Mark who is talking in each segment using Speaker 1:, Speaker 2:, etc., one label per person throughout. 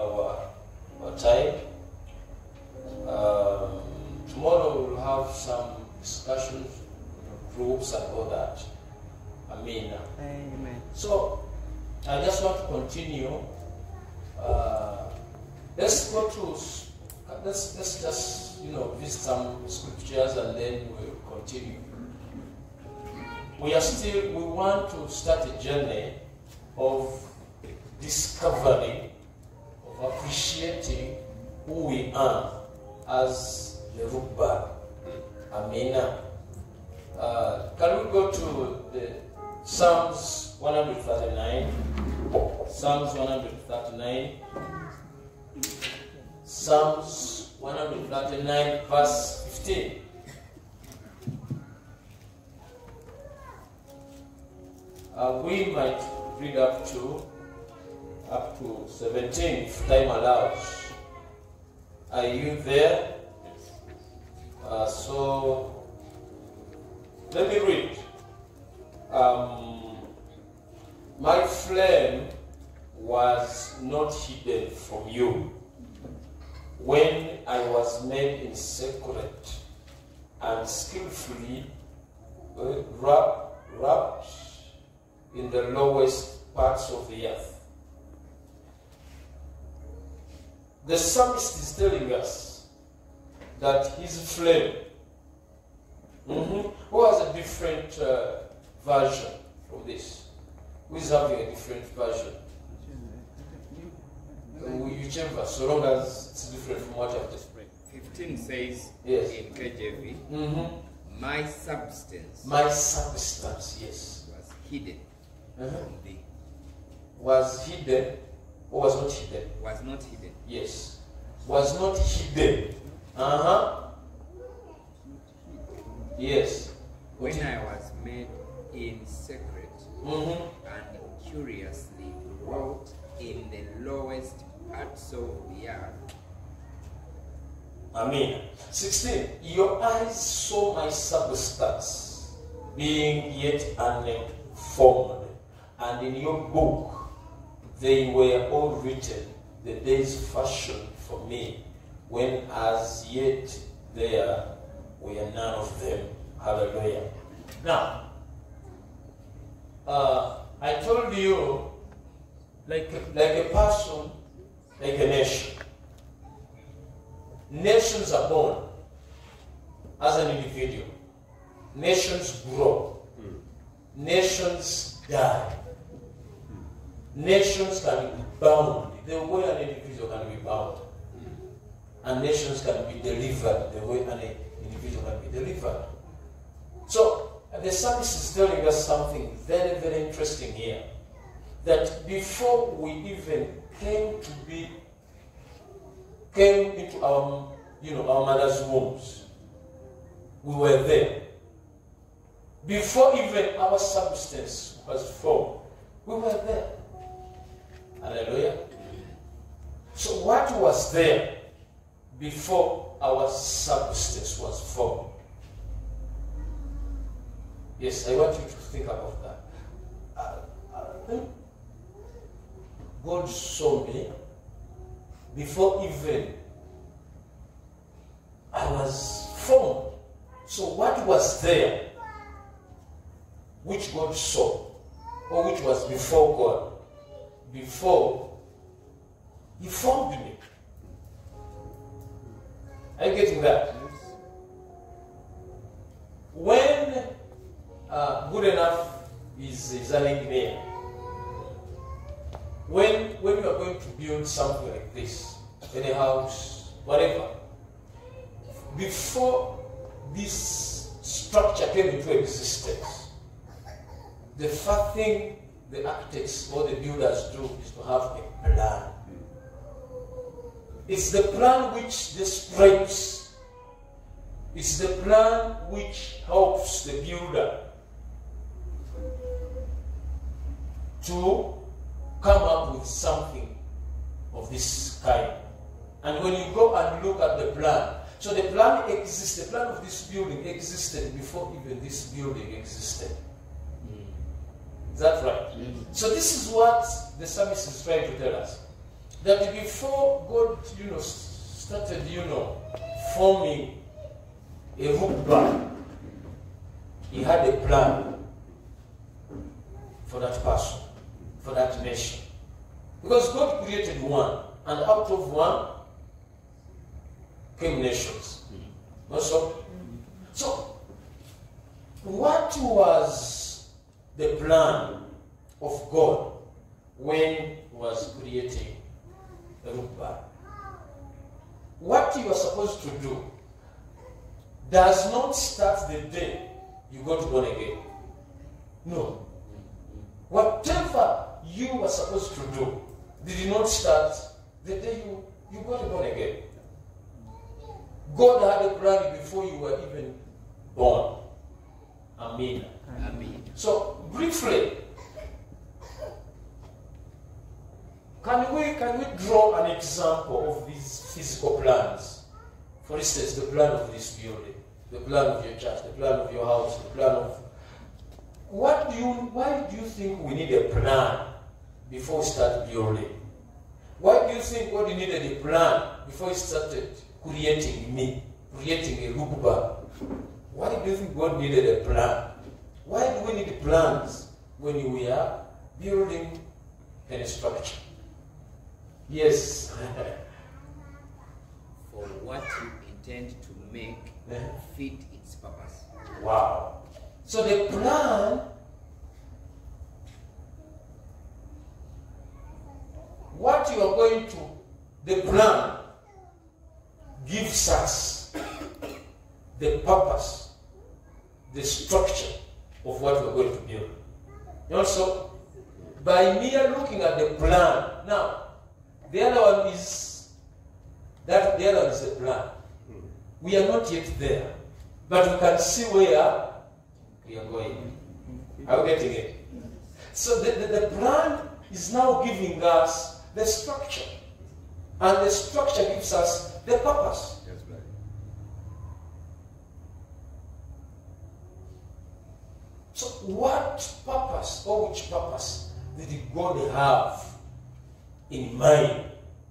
Speaker 1: our, our time. Um, tomorrow we'll have some discussions, groups, and all that. I mean,
Speaker 2: Amen.
Speaker 1: so I just want to continue. Uh, let's go to let's let's just you know visit some scriptures and then we'll continue. We are still we want to start a journey of discovery, of appreciating who we are as the Rukba. Amina. Uh, can we go to the Psalms 139? Psalms 139. Psalms 139, verse 15. Uh, we might read up to up to 17 if time allows. Are you there? Uh, so let me read. Um, my flame was not hidden from you when I was made in secret and skillfully uh, wrapped, wrapped in the lowest parts of the earth. The psalmist is telling us that his flame, Mhm. who has a different uh, version from this? Who is having a different version? Whichever, so long as it's different from what I've just read.
Speaker 3: 15 says
Speaker 1: Yes.
Speaker 3: in KJV,
Speaker 1: Mhm.
Speaker 3: My substance
Speaker 1: My substance, yes,
Speaker 3: was hidden
Speaker 1: Uh-huh. was hidden was not hidden?
Speaker 3: Was not hidden.
Speaker 1: Yes, was not hidden. Uh huh. Yes.
Speaker 3: When I was made in secret
Speaker 1: Mm-hmm.
Speaker 3: and curiously wrought in the lowest parts of the earth,
Speaker 1: Amen. 16. Your eyes saw my substance, being yet unformed, and in your book they were all written, the days fashioned for me, when as yet there were none of them. Hallelujah. Now, uh, I told you, like, like a person, like a nation. Nations are born as an individual. Nations grow. Nations die. Nations can be bound the way an individual can be bound. And nations can be delivered the way an individual can be delivered. So, the psalmist is telling us something very, very interesting here. That before we even came to be came into our, you know, our mother's wombs. We were there. Before even our substance was formed, we were there. Hallelujah. So what was there before our substance was formed? Yes, I want you to think about that. Uh, uh, God saw me before even I was formed. So what was there which God saw or which was before God? Before He formed me. Are you getting that? When uh, good enough is, is an engineer, when when you are going to build something like this, any house, whatever, before this structure came into existence, the first thing the architects or the builders do is to have a plan. It's the plan which describes, it's the plan which helps the builder to come up with something of this kind. And when you go and look at the plan, so the plan exists, the plan of this building existed before even this building existed. That right? So this is what the psalmist is trying to tell us. that before God, you know, started, you know, forming a Rukba, he had a plan for that person, for that nation. Because God created one, and out of one came nations. Mm-hmm. Not so? So, what was the plan of God when he was creating Rukba? What you are supposed to do does not start the day you got born again. No. Whatever you were supposed to do did not start the day you, you got born again. God had a plan before you were even born. Amen. So briefly, can we can we draw an example of these physical plans? For instance, the plan of this building, the plan of your church, the plan of your house, the plan of what do you why do you think we need a plan before we start building? Why do you think God needed a plan before he started creating me, creating a rukba? Why do you think God needed a plan? Why do we need plans when we are building a structure? Yes.
Speaker 3: For what you intend to make eh? fit its purpose.
Speaker 1: wow. So the plan what you are going to the plan gives us the purpose, the structure of what we're going to build. And also, by mere looking at the plan, now, the other one is that the other one is the plan. We are not yet there, but we can see where we are going. Are you getting it? So the, the, the plan is now giving us the structure, and the structure gives us the purpose.
Speaker 2: Yes, right.
Speaker 1: So, what purpose or which purpose did God have in mind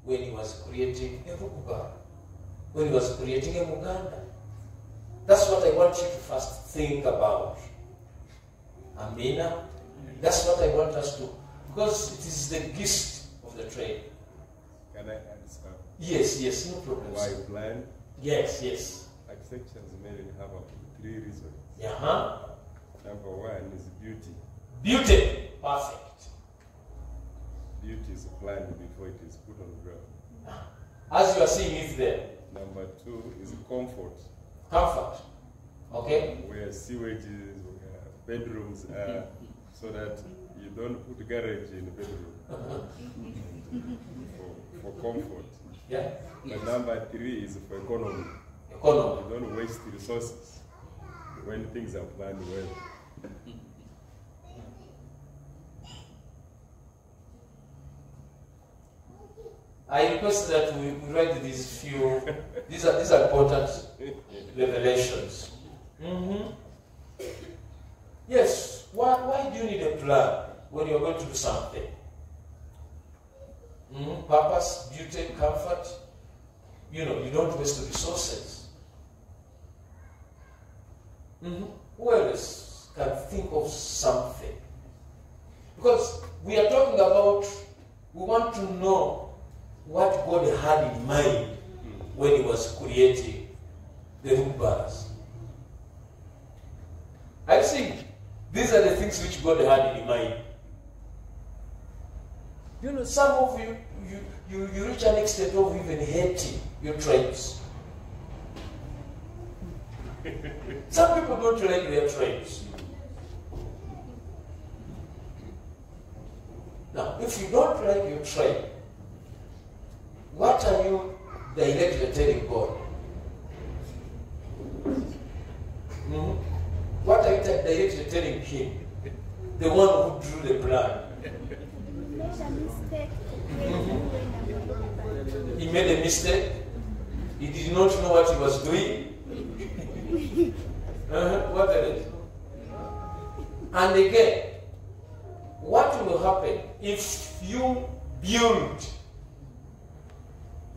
Speaker 1: when He was creating a Rukuba, when He was creating a Muganda? That's what I want you to first think about. Amina. That's what I want us to, because it is the gist of the trade.
Speaker 2: Can I some?
Speaker 1: Yes, yes, no problem.
Speaker 2: Why plan?
Speaker 1: Yes, yes.
Speaker 2: Mainly have up to three reasons.
Speaker 1: Yeah, huh?
Speaker 2: Number one is beauty.
Speaker 1: Beauty. Perfect.
Speaker 2: Beauty is planned before it is put on the ground.
Speaker 1: As you are seeing it's there,
Speaker 2: Number two is comfort,
Speaker 1: comfort. Okay?
Speaker 2: where sewages, where bedrooms are, so that you don't put garage in the bedroom for, for comfort.
Speaker 1: Yeah.
Speaker 2: And number three is for economy.
Speaker 1: Economy.
Speaker 2: You don't waste resources when things are planned well.
Speaker 1: I request that we write these few, these are, these are important revelations. hmm Yes, why, why do you need a plan when you're going to do something? Mhm, Purpose, beauty, comfort. You know, you don't waste the resources. hmm Who else can think of something? Because we are talking about, we want to know what God had in mind when He was creating the Rubas. I think these are the things which God had in mind. You know, some of you, you, you, you reach an extent of even hating your tribes. Some people don't like their tribes. Now, if you don't like your tribe, what are you directly telling God? Mhm. What are you directly telling Him? The one who drew the plan. He made a mistake. He did not know what he was doing. Uh-huh. What else? And again, if you build.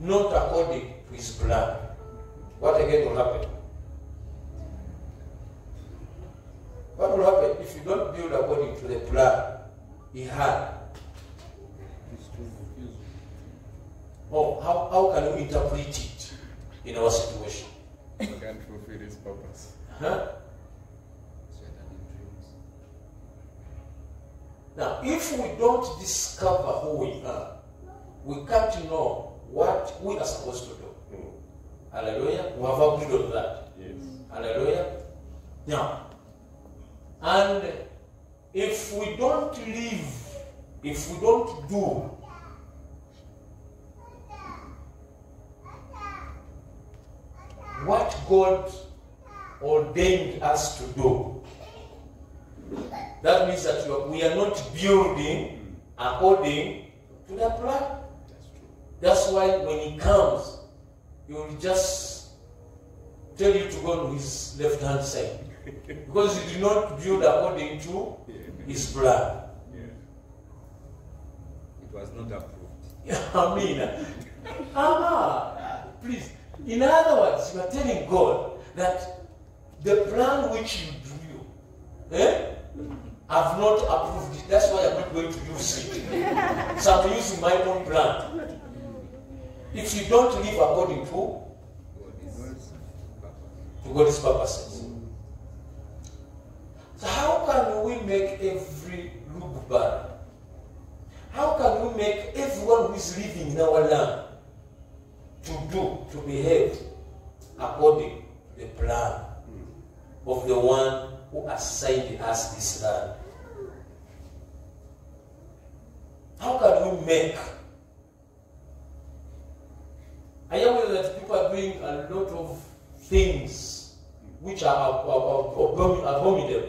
Speaker 1: Not according we
Speaker 2: can't
Speaker 1: know what we are supposed to do.
Speaker 2: Mm.
Speaker 1: Hallelujah. We have agreed on that.
Speaker 2: Yes.
Speaker 1: Hallelujah. Now, and if we don't live, if we don't do what God ordained us to do, that means that we are not building according to the plan.
Speaker 2: That's
Speaker 1: why when he comes, he will just tell you to go to his left hand side. Because he did not build according to
Speaker 2: Yeah.
Speaker 1: his plan.
Speaker 2: Yeah.
Speaker 3: It was not approved.
Speaker 1: I mean, ah, please. In other words, you are telling God that the plan which you drew, eh, I've not approved it. That's why I'm not going to use it. So I'm using my own plan. If you don't live according to to God's purposes. So how can we make every look bad? How can we make everyone who is living in our land to do, to behave according to the plan of the one who assigned us this land? How can we make? I am aware that people are doing a lot of things which are ab- ab- abomin- abominable,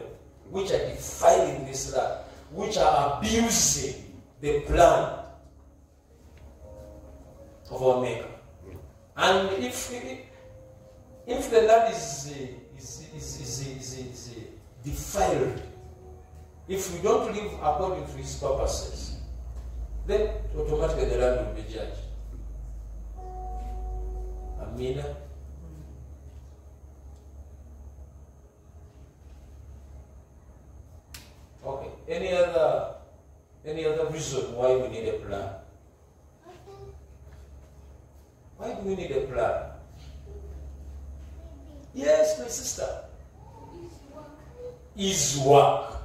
Speaker 1: which are defiling this land, which are abusing the plan of our Maker. And if if the land is is, is, is, is, is, defiled, if we don't live according to His purposes, then automatically the land will be judged. Amina. Okay. Any other any other reason why we need a plan? Why do we need a plan? Yes, my sister. Is work.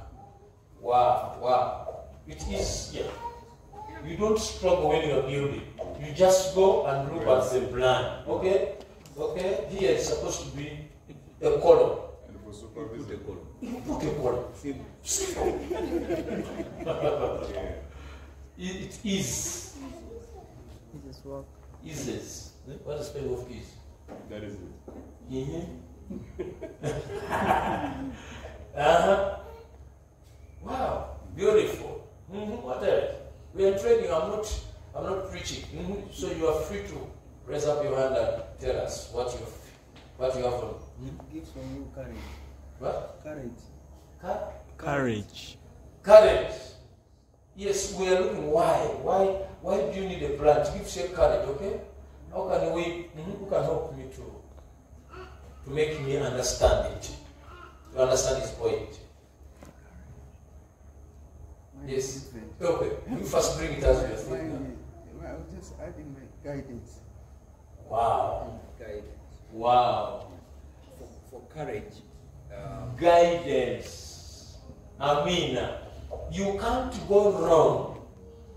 Speaker 1: Wow, wow. It is, yeah. You don't struggle when you're building. You just go and look at the plan. Okay? Okay? Here is supposed to be a column.
Speaker 2: And for
Speaker 3: Put the
Speaker 2: supervision.
Speaker 3: column.
Speaker 1: You put a column.
Speaker 3: Simple.
Speaker 1: Simple.
Speaker 2: Yeah.
Speaker 1: It, it is.
Speaker 4: Jesus work.
Speaker 1: Is What is the spelling of is?
Speaker 2: That is it.
Speaker 1: Mm-hmm. uh-huh. Wow, beautiful. Mm-hmm. What else? We are training. I'm not. I'm not preaching. Mm-hmm. So you are free to raise up your hand and tell us what you what you have on. Hmm?
Speaker 4: Gives from you courage.
Speaker 1: What?
Speaker 4: Courage.
Speaker 1: Car-
Speaker 5: Courage.
Speaker 1: Courage. Yes, we are looking why. Why why do you need a plan? Give gives you courage, okay? How can we mhm, who can help me to to make me understand it? To understand his point.
Speaker 4: Mine
Speaker 1: Yes.
Speaker 4: is different.
Speaker 1: Okay. You first bring it as your
Speaker 4: Mine
Speaker 1: thing.
Speaker 4: I was just adding my guidance.
Speaker 1: Wow.
Speaker 3: Guidance.
Speaker 1: Wow.
Speaker 3: For, for courage, um,
Speaker 1: Guidance. Amina. You can't go wrong.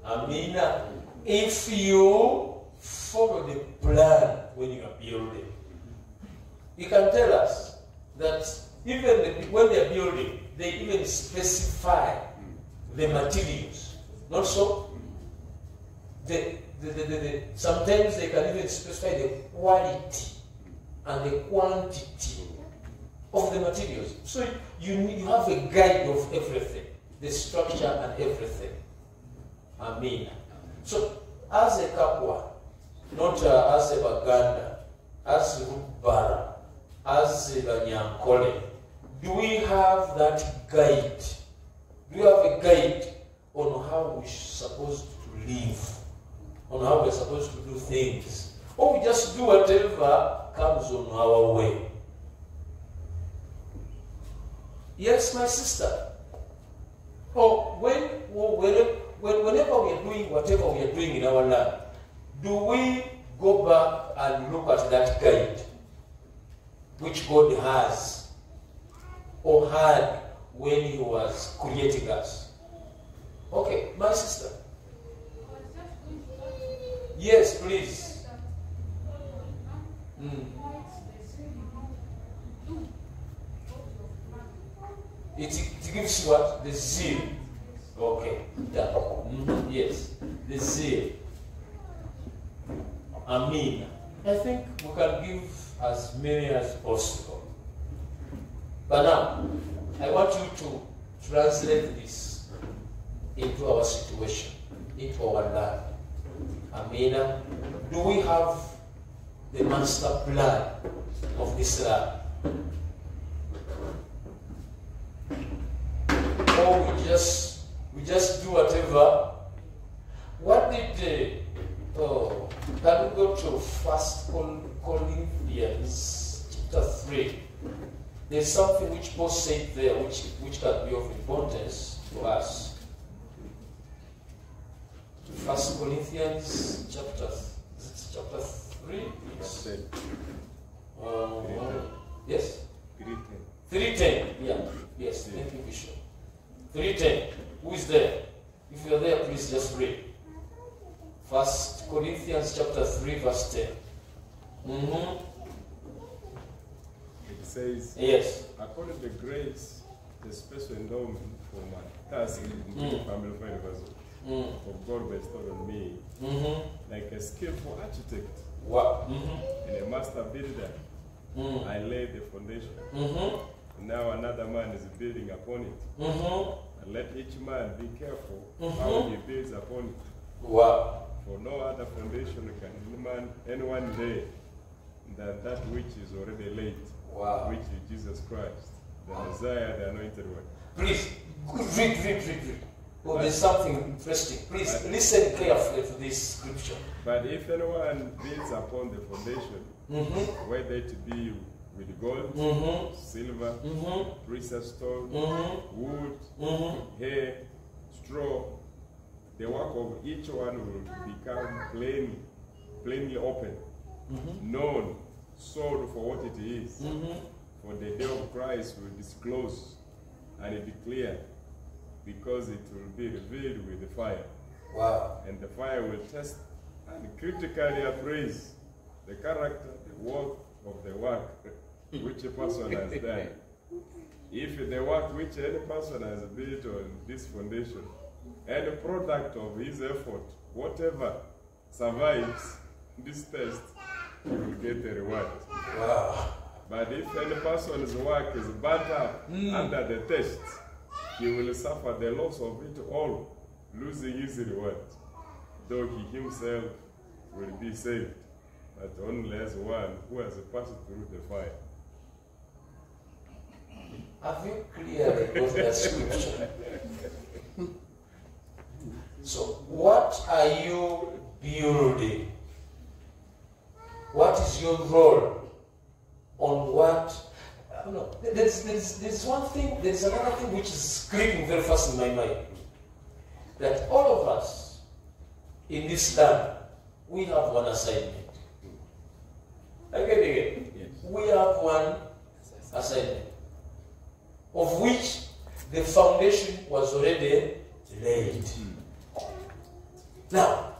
Speaker 1: Amina. If you follow the plan when you are building. You can tell us that even when they are building, they even specify the materials. Not so? The, the, the, the, sometimes they can even specify the quality and the quantity of the materials. So you, you have a guide of everything, the structure and everything. Amen. So as a Kakwa, not uh, as a Baganda, as Rubara, as a Banyankole, do we have that guide? Do we have a guide on how we're supposed to live, on how we're supposed to do things or we just do whatever comes on our way. Yes, my sister. Or when, when, whenever we are doing whatever we are doing in our land, do we go back and look at that guide which God has or had when He was creating us? Okay, my sister. Yes, please. Mm. It, it gives what? The zeal. Okay. Yeah. Mhm, Yes. The zeal. Amen. I think we can give as many as possible. But now, I want you to translate this into our situation, into our life. Amina, do we have the master plan of this land? Or we just we just do whatever? What did uh, oh, can we go to First Corinthians chapter three? There's something which Paul said there which which can be of importance to us. First Corinthians chapter chapter three. Yes.
Speaker 2: Ten.
Speaker 1: Um, yes.
Speaker 2: Three ten.
Speaker 1: Three ten. Yeah. Yes. Thank you, Bishop. Three ten. Who is there? If you are there, please just read. First Corinthians chapter three, verse 10 Mm-hmm.
Speaker 2: Says,
Speaker 1: Yes.
Speaker 2: according to grace, the special endowment for my task in the
Speaker 1: Mm.
Speaker 2: family of universal
Speaker 1: Mm.
Speaker 2: of God bestowed on me,
Speaker 1: Mm-hmm.
Speaker 2: like a skillful architect?
Speaker 1: Mm-hmm.
Speaker 2: and a master builder.
Speaker 1: Mm.
Speaker 2: I laid the foundation.
Speaker 1: Mm-hmm.
Speaker 2: Now another man is building upon it.
Speaker 1: Mm-hmm.
Speaker 2: And let each man be careful how he builds upon it.
Speaker 1: Wow.
Speaker 2: For no other foundation can any man, anyone lay than that which is already laid,
Speaker 1: Wow.
Speaker 2: which is Jesus Christ, the Messiah, the anointed one.
Speaker 1: Please, read, read, read, read. Oh, there's something interesting. Please listen carefully to this scripture.
Speaker 2: But if anyone builds upon the foundation,
Speaker 1: Mm-hmm.
Speaker 2: whether it be with gold,
Speaker 1: Mm-hmm.
Speaker 2: silver,
Speaker 1: Mm-hmm.
Speaker 2: precious stone,
Speaker 1: Mm-hmm.
Speaker 2: wood,
Speaker 1: Mm-hmm.
Speaker 2: hay, straw, the work of each one will become plain, plainly open,
Speaker 1: Mm-hmm.
Speaker 2: known, sold for what it is.
Speaker 1: Mm-hmm.
Speaker 2: For the day of Christ will disclose and it be clear, because it will be revealed with the fire.
Speaker 1: Wow.
Speaker 2: And the fire will test and critically appraise the character, the worth of the work which a person has done. If the work which any person has built on this foundation, any product of his effort, whatever survives this test, he will get a reward.
Speaker 1: Wow.
Speaker 2: But if any person's work is burnt up hmm. under the test, he will suffer the loss of it all, losing his reward, though he himself will be saved, but only as one who has passed through the fire.
Speaker 1: Have you clearly got that scripture? So, what are you building? What is your role on what? uh, No, there's, there's, there's one thing, there's another thing which is clicking very fast in my mind. That all of us in this land, we have one assignment. Again, again.
Speaker 2: Yes.
Speaker 1: We have one assignment, of which the foundation was already laid. Now,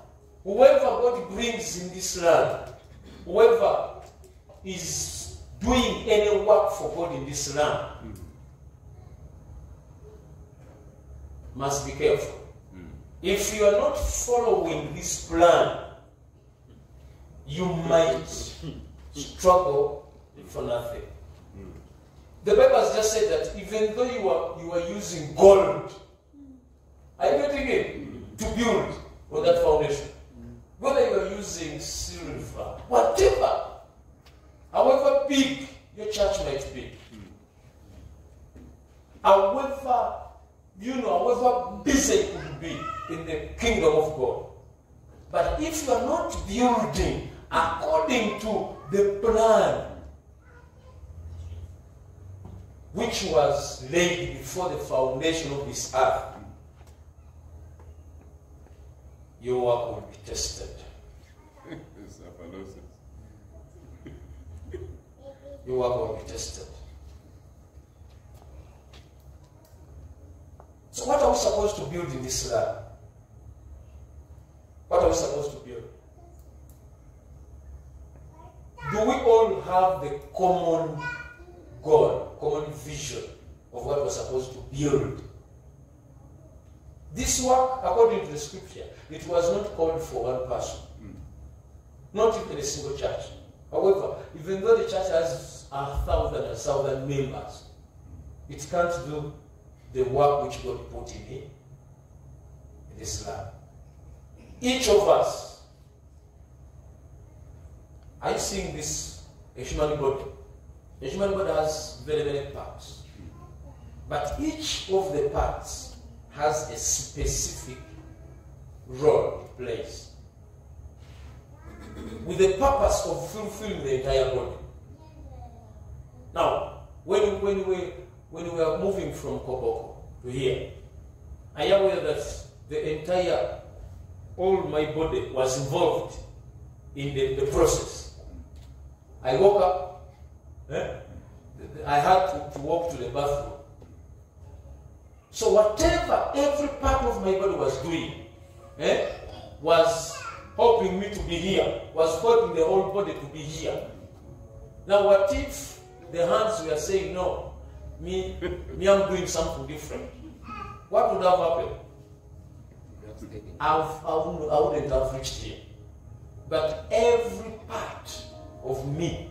Speaker 1: whoever God brings in this land, whoever is doing any work for God in this land, must be careful. Hmm. If you are not following this plan, you might struggle for nothing. Hmm. The Bible has just said that even though you are you are using gold, are you getting it? Hmm. To build on that foundation. Whether you are using? Silver, whatever, however big your church might be, however, you know, however busy it could be in the kingdom of God. But if you are not building according to the plan which was laid before the foundation of this earth, your work will be tested.
Speaker 2: It's apolosis.
Speaker 1: Your work will be tested. So, what are we supposed to build in this land? What are we supposed to build? Do we all have the common goal, common vision of what we're supposed to build? This work, according to the scripture, it was not called for one person, hmm. not even a single church. However, even though the church has a thousand and thousand members, hmm. it can't do the work which God put in it, in this land. Each of us, you seeing this a human body? A human body has very many parts. Hmm. But each of the parts has a specific role it plays with the purpose of fulfilling the entire body. Now, when, when, we, when we are moving from Koboko to here, I am aware that the entire, all my body was involved in the, the process. I woke up, eh? I had to, to walk to the bathroom. So whatever every part of my body was doing, eh, was helping me to be here, was helping the whole body to be here. Now what if the hands were saying no, me, me I'm doing something different? What would have happened? I, wouldn't, I wouldn't have reached here. But every part of me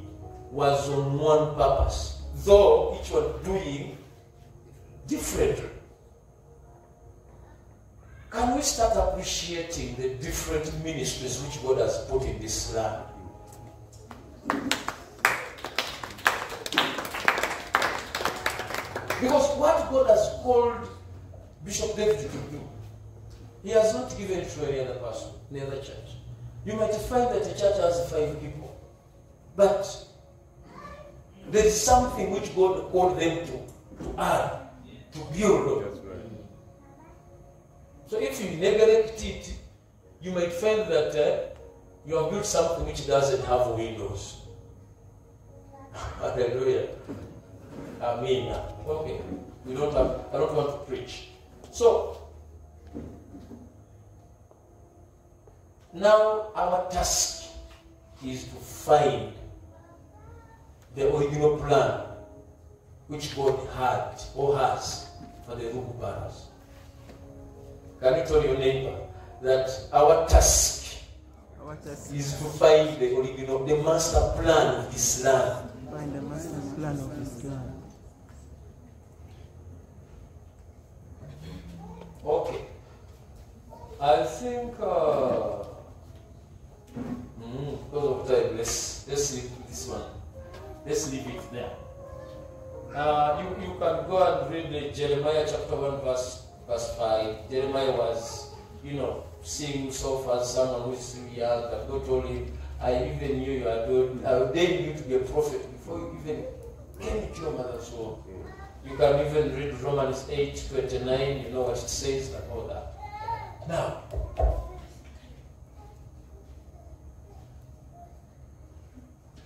Speaker 1: was on one purpose, though each one doing differently. Can we start appreciating the different ministries which God has put in this land? Because what God has called Bishop David to do, he has not given it to any other person, any other church. You might find that a church has five people, but there is something which God called them to, to add, to build on. So if you neglect it, you might find that uh, you have built something which doesn't have windows. Hallelujah. Amen. Okay. We don't have I don't want to preach. So now our task is to find the original plan which God had or has for the Rukubaras. Can you tell your neighbor that our task
Speaker 4: Our task
Speaker 1: is to find the original, the master plan of this land?
Speaker 4: find the master plan of this land.
Speaker 1: Okay. I think, uh, mm, because of time, let's, let's leave this one. Let's leave it there. Uh, you, you can go and read the Jeremiah chapter 1, verse, verse 5. Jeremiah was, you know, seeing himself as someone who is still young, but God told him, I even knew you are good. I ordained you to be a prophet before you even came to your mother's womb. You can even read Romans 8 29, you know what it says all that. Now,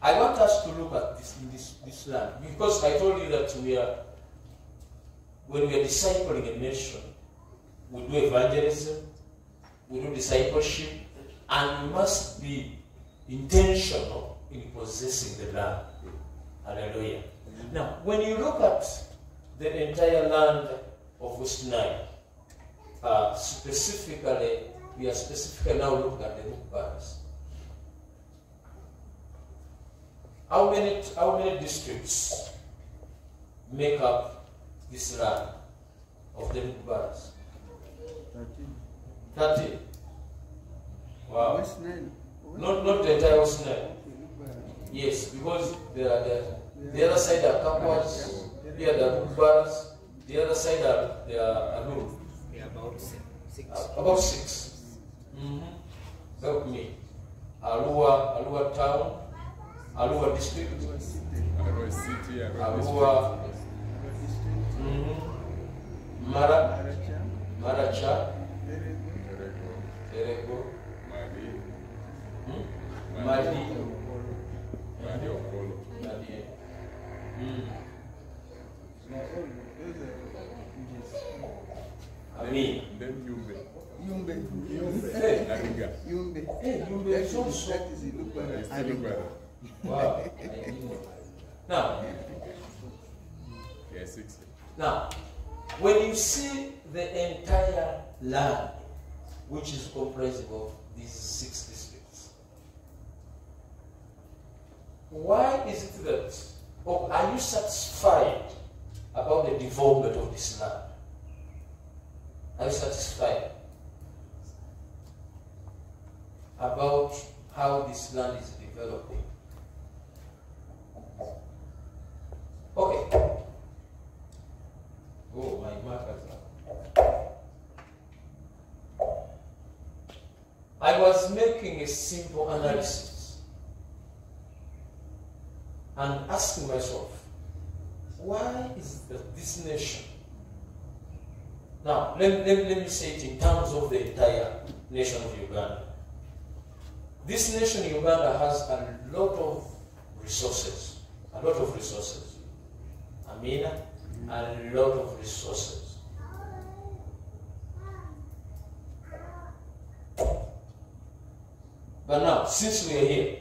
Speaker 1: I want us to look at this in this, this land because I told you that we are when we are discipling a nation, we do evangelism, we do discipleship, and we must be intentional in possessing the land. Hallelujah. Now, when you look at the entire land of West Nile, uh, specifically, we are specifically now looking at the Rukbaras. How many, how many districts make up this land of the Rukbaras?
Speaker 4: 13.
Speaker 1: 30. Wow.
Speaker 4: West Nile.
Speaker 1: Not, not the entire West Nile.
Speaker 4: Okay.
Speaker 1: Yes, because there are the, the other side are Kakwas, here the Rukbaras, the other side are the Alur.
Speaker 3: We are about six. six.
Speaker 1: Uh, about 6 Mm-hmm. Help me. Arua, Arua town, Arua district,
Speaker 2: Arua City, Arrow
Speaker 1: Arua, mhm, Mara,
Speaker 4: Maracha,
Speaker 1: Maracha,
Speaker 4: Erego,
Speaker 2: District,
Speaker 1: Erego,
Speaker 2: Mali,
Speaker 1: hmm? Madi,
Speaker 2: Mali Okollo.
Speaker 1: Madi, mm.
Speaker 4: na all those are villages.
Speaker 1: Amin.
Speaker 2: Then Yumbe,
Speaker 4: Yumbe, Yumbe,
Speaker 1: Hey,
Speaker 2: Ariga.
Speaker 4: Yumbe.
Speaker 1: hey, you
Speaker 4: That
Speaker 1: were
Speaker 4: is,
Speaker 1: so so.
Speaker 4: that is Ilukbara.
Speaker 2: It's Ilugwara.
Speaker 1: Wow. I didn't know. Now,
Speaker 2: Yeah, six.
Speaker 1: Now, when you see the entire land, which is comprised of these six districts, why is it that, or are you satisfied about the development of this land? Are you satisfied about how this land is developing? Okay. I was making a simple analysis and asking myself, why is this nation? Now, let, let, let me say it in terms of the entire nation of Uganda. This nation, Uganda, has a lot of resources, a lot of resources. Amina, a lot of resources. But now, since we are here,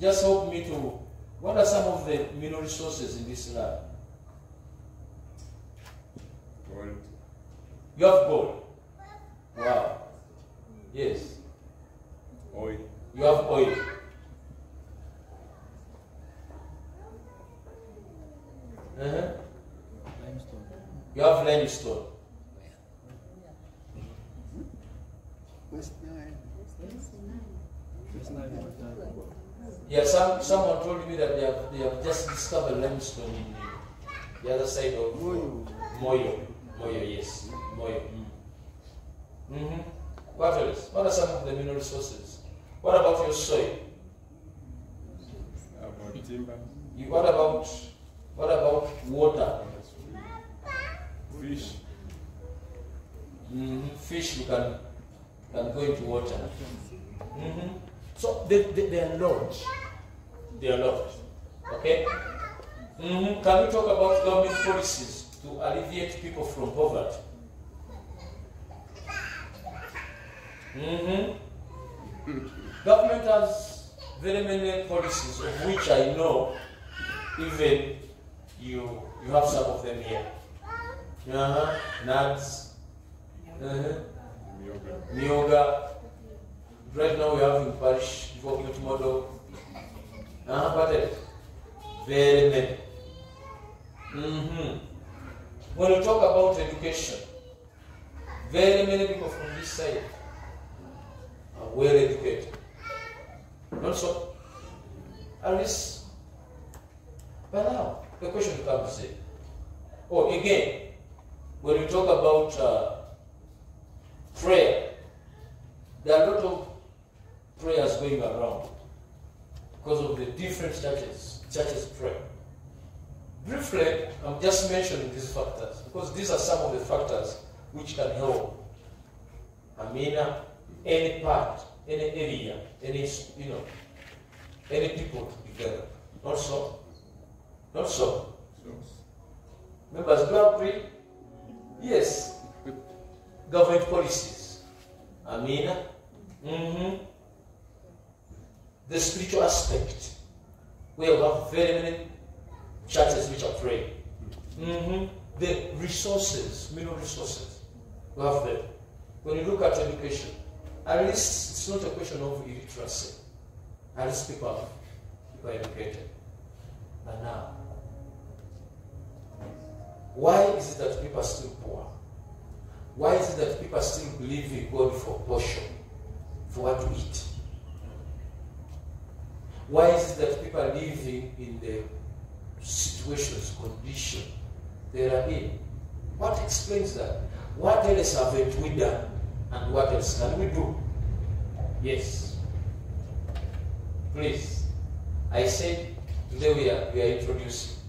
Speaker 1: just help me to. What are some of the mineral resources in this land?
Speaker 2: Gold,
Speaker 1: You have gold. Wow. Yes.
Speaker 2: oil,
Speaker 1: You have oil. Uh-huh. You have limestone.
Speaker 4: West Nile.
Speaker 1: Yeah, some, someone told me that they have, they have just discovered limestone in the, the other side of
Speaker 4: Moyo.
Speaker 1: Moyo. Moyo, yes. Moyo. Mm. hmm What else? What are some of the mineral resources? What about your soil?
Speaker 2: about timber,
Speaker 1: You, what about what about water?
Speaker 2: fish,
Speaker 1: Mhm. Fish you can can go into water. Mhm. So they, they, they are lot. They are lot. Okay? Mhm. Can we talk about government policies to alleviate people from poverty? Mhm. Government has very many policies of which I know even you you have some of them here. Uh-huh. Nuts. Uh-huh. Mioga. Right now we have in parish development model. Uh-huh, but very many. hmm When we talk about education, very many people from this side are well educated. Not so. At least. Now, the question becomes, uh, oh, again, when we talk about uh, prayer, there are a lot of prayers going around because of the different churches. Churches pray. Briefly, I'm just mentioning these factors because these are some of the factors which can help Amina, any part, any area, any you know, any people together. Not so. Not so. Members, do you agree? Yes. Government policies. Amina. hmm The spiritual aspect. We have very many churches which are praying. hmm The resources, mineral resources. We have them. When you look at education, at least it's not a question of illiteracy. At least people are educated. But now, why is it that people are still poor? Why is it that people are still believing God for portion, for what to eat? Why is it that people are living in the situations, condition they are in? What explains that? What else haven't we done? And what else can we do?
Speaker 6: Yes. Please. I said today we are, we are introducing.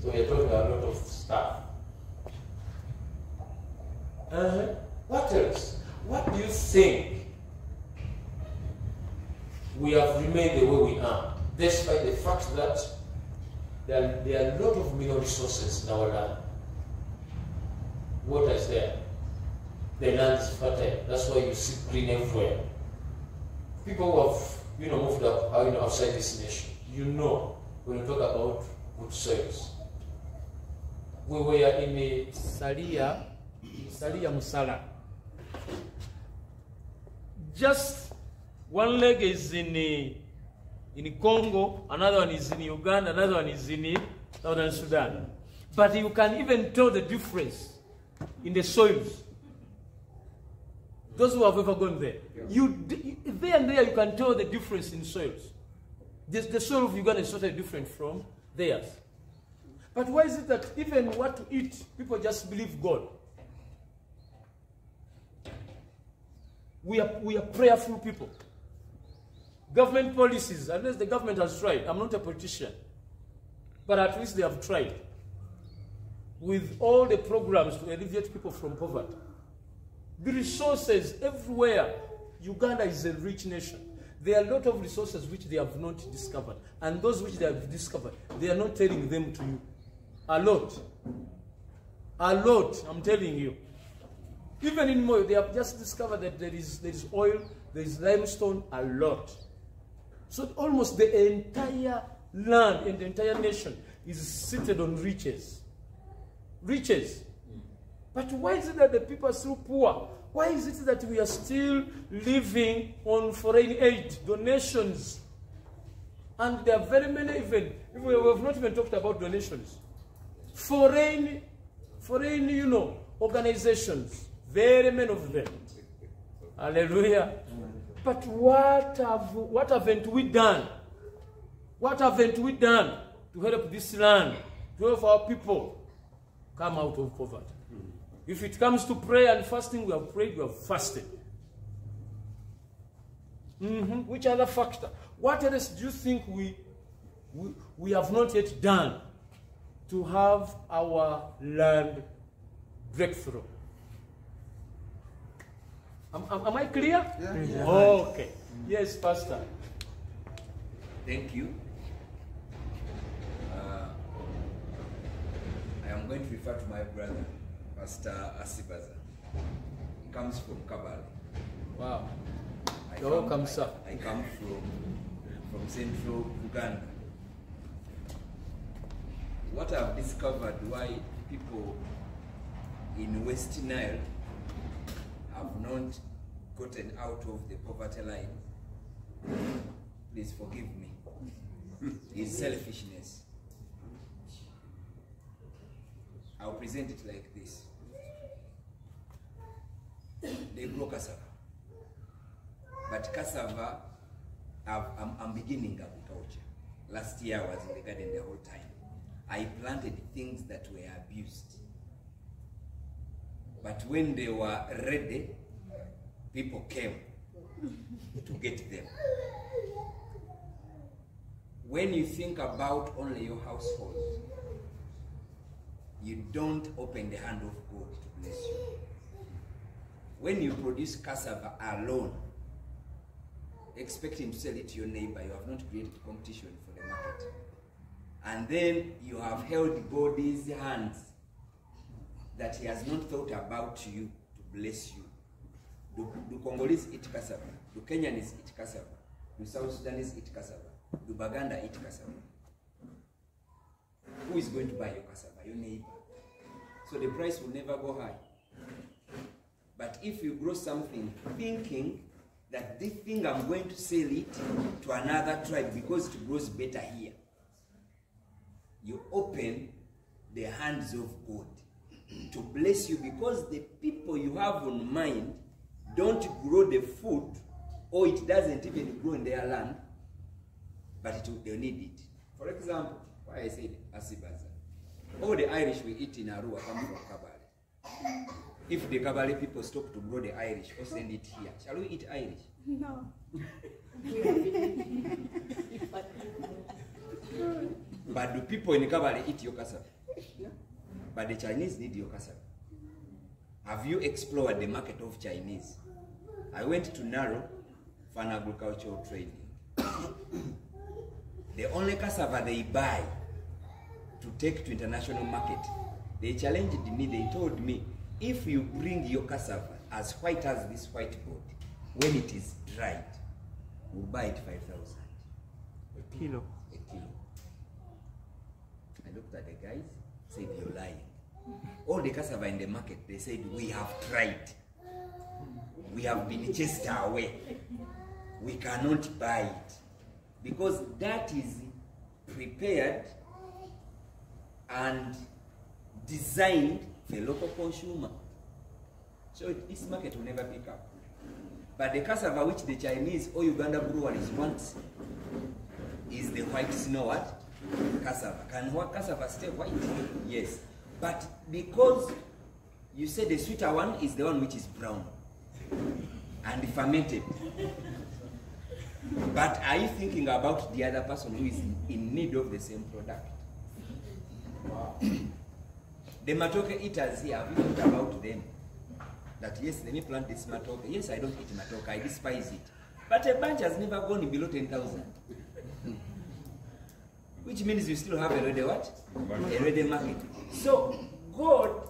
Speaker 6: So we are talking a lot of stuff. Uh-huh. What else? What do you think we have remained the way we are, despite the fact that there, there are a lot of mineral resources in our land? Water is there. The land is fertile. That's why you see green everywhere. People who have you know moved up you know, outside this nation, you know when you talk about good soils. We were in a
Speaker 1: Salia, Salia Musala. Just one leg is in in Congo, another one is in Uganda, another one is in Southern Sudan. But you can even tell the difference in the soils. Those who have ever gone there, you there and there you can tell the difference in soils. The, the soil of Uganda is totally different from theirs. But why is it that even what to eat, people just believe God? We are, we are prayerful people. Government policies, unless the government has tried, I'm not a politician, but at least they have tried with all the programs to alleviate people from poverty. The resources everywhere, Uganda is a rich nation. There are a lot of resources which they have not discovered, and those which they have discovered, they are not telling them to you. A lot. A lot, I'm telling you. Even in Moyo, they have just discovered that there is, there is oil, there is limestone, a lot. So almost the entire land and the entire nation is seated on riches. Riches. But why is it that the people are still poor? Why is it that we are still living on foreign aid, donations? And there are very many even, we have not even talked about donations. Foreign, foreign, you know, organizations, very many of them. Hallelujah. But what have what haven't we done? What haven't we done to help this land, to help our people come out of poverty? If it comes to prayer and fasting, we have prayed, we have fasted. Mhm. Which other factor? What else do you think we, we, we have not yet done to have our land breakthrough? Am, am, am I clear?
Speaker 5: Yeah.
Speaker 1: Okay. Yes, Pastor.
Speaker 3: Thank you. Uh, I am going to refer to my brother, Pastor Asibaza. He comes from Kabale.
Speaker 1: Wow.
Speaker 3: I
Speaker 1: You're
Speaker 3: come-
Speaker 1: welcome,
Speaker 3: I- I come from, from central Uganda. What I've discovered why people in West Nile have not gotten out of the poverty line, please forgive me, is selfishness. I'll present it like this. They grow cassava. But cassava, I'm, I'm beginning agriculture. Last year I was in the garden the whole time. I planted things that were abused. But when they were ready, people came to get them. When you think about only your household, you don't open the hand of God to bless you. When you produce cassava alone, expecting to sell it to your neighbor, you have not created competition for the market. And then you have held God's hands that he has not thought about you to bless you. Do, do Congolese eat cassava? Do Kenyans eat cassava? Do South Sudanese eat cassava? Do Baganda eat cassava? Who is going to buy your cassava? Your neighbor. So the price will never go high. But if you grow something thinking that this thing I'm going to sell it to another tribe because it grows better here, you open the hands of God to bless you because the people you have on mind don't grow the food or it doesn't even grow in their land, but it they'll need it. For example, why I said Asibaza. All the Irish we eat in Arua come from Kabale. If the Kabale people stop to grow the Irish or send it here, shall we eat Irish?
Speaker 7: No.
Speaker 3: But do people in Kabale eat your cassava? But the Chinese need your cassava. Have you explored the market of Chinese? I went to NARO for an agricultural training. the only cassava they buy to take to international market, they challenged me, they told me, if you bring your cassava as white as this whiteboard, when it is dried, we'll buy it 5,000
Speaker 5: a kilo.
Speaker 3: Looked at the guys, said, You're lying. All the cassava in the market, they said, We have tried. We have been chased away. We cannot buy it. Because that is prepared and designed for local consumer. So this market will never pick up. But the cassava which the Chinese or Uganda breweries want is the white snow what? Cassava. Can cassava stay white? Yes. But because you say the sweeter one is the one which is brown and fermented. But are you thinking about the other person who is in need of the same product? the matoke eaters here, have you thought about them? That yes, let me plant this matoke. Yes, I don't eat matoke, I despise it. But a bunch has never gone below 10,000. Which means you still have a ready what? A ready market. So God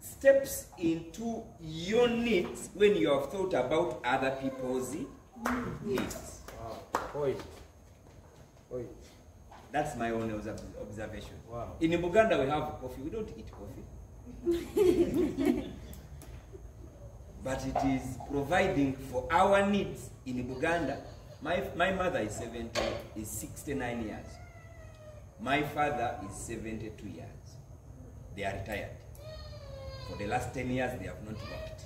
Speaker 3: steps into your needs when you have thought about other people's needs.
Speaker 5: Point. Point.
Speaker 3: That's my own observation.
Speaker 5: Wow.
Speaker 3: In Uganda, we have coffee. We don't eat coffee. but it is providing for our needs in Uganda. My, my mother is 70, is 69 years. My father is 72 years. They are retired. For the last 10 years, they have not worked.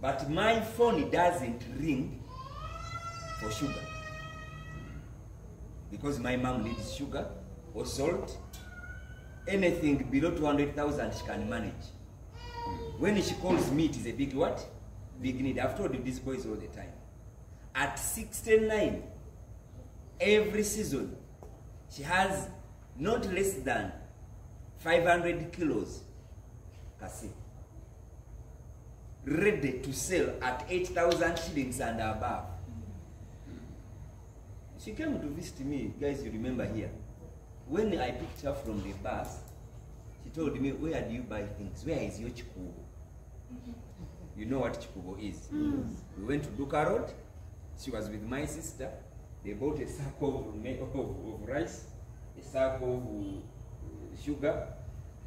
Speaker 3: But my phone doesn't ring for sugar. Because my mom needs sugar or salt. Anything below 200,000 she can manage. When she calls me, it is a big what? Big need. I've told these boys all the time. At 69, every season, she has not less than 500 kilos kasi ready to sell at 8,000 shillings and above. She came to visit me, guys, you remember here. When I picked her from the bus, she told me, where do you buy things? Where is your Kikuubo? You know what Kikuubo is. Mm. We went to Duka Road. She was with my sister. They bought a sack of, of, of rice, a sack of uh, sugar,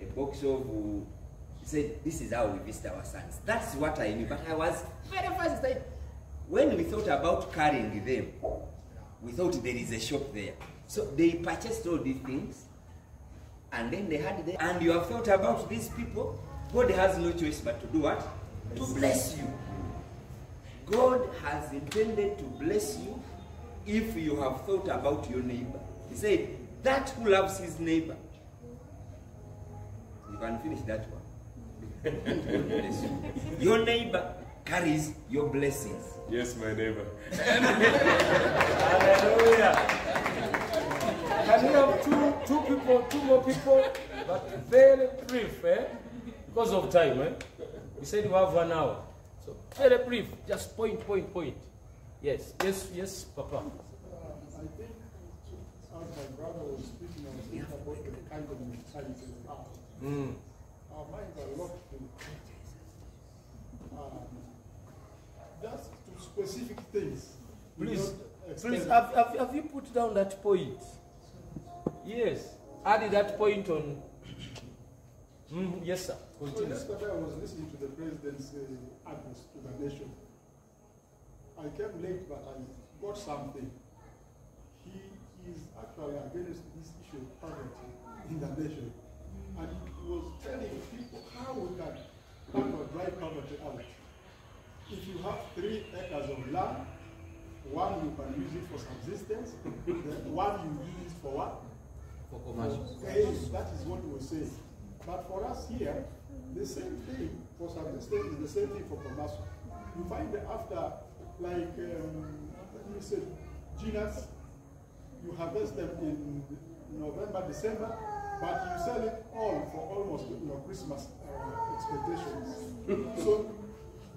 Speaker 3: a box of. Uh, she said, "This is how we visit our sons." That's what I knew. But I was very time when we thought about carrying them, we thought there is a shop there. So they purchased all these things, and then they had them. And you have thought about these people. God has no choice but to do what? To bless you. God has intended to bless you if you have thought about your neighbor. He said, That who loves his neighbor. You can finish that one. God bless you. Your neighbor carries your blessings.
Speaker 2: Yes, my neighbor.
Speaker 5: Hallelujah. Can we have two, two people, two more people, but very brief, eh? Because of time, eh? We said we have one hour. So very brief, just point, point, point. Yes, yes, yes, Papa.
Speaker 4: I think, as my brother was speaking, I was thinking about the kind of mentality we have.
Speaker 5: Mm.
Speaker 4: Our minds are locked to um, just to specific things.
Speaker 5: Please, please, have, have, have you put down that point? Yes, add that point on. Mm, yes, sir. Continue.
Speaker 4: So
Speaker 5: Continue.
Speaker 4: yesterday I was listening to the president's uh, address to the nation. I came late, but I got something. He is actually against this issue of poverty in the nation. And he was telling people how we can tackle dry poverty out. If you have three acres of land, one you can use it for subsistence, then one you use it for what?
Speaker 3: For commercial.
Speaker 4: Hey, that is what we say. But for us here, the same thing for extent is the same thing for Komasu. You find that after, like, um, let me say, genus, you harvest them in November, December, but you sell it all for almost your Christmas uh, expectations. so,